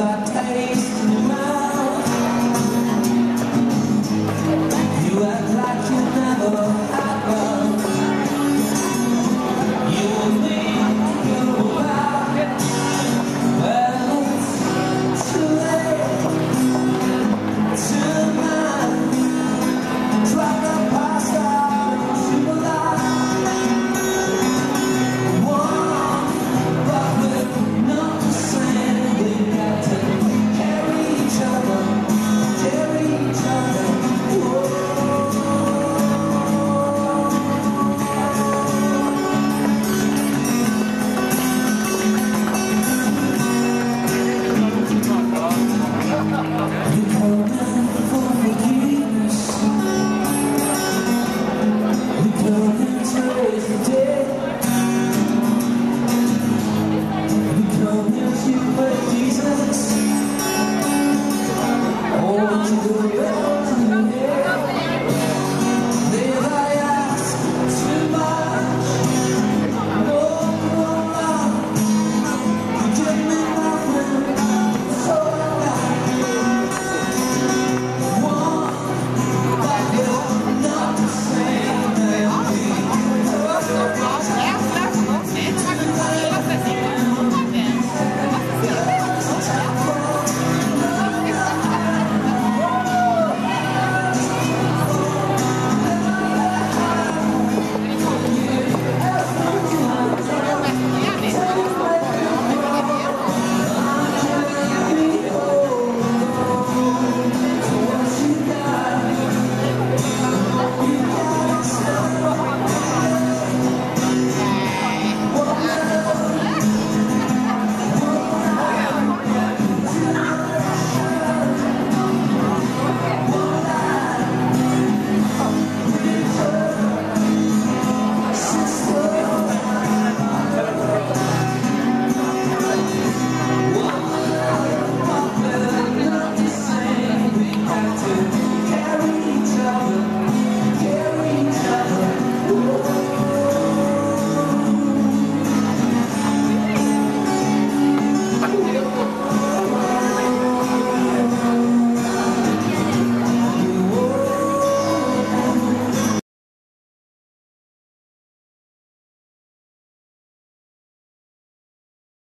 that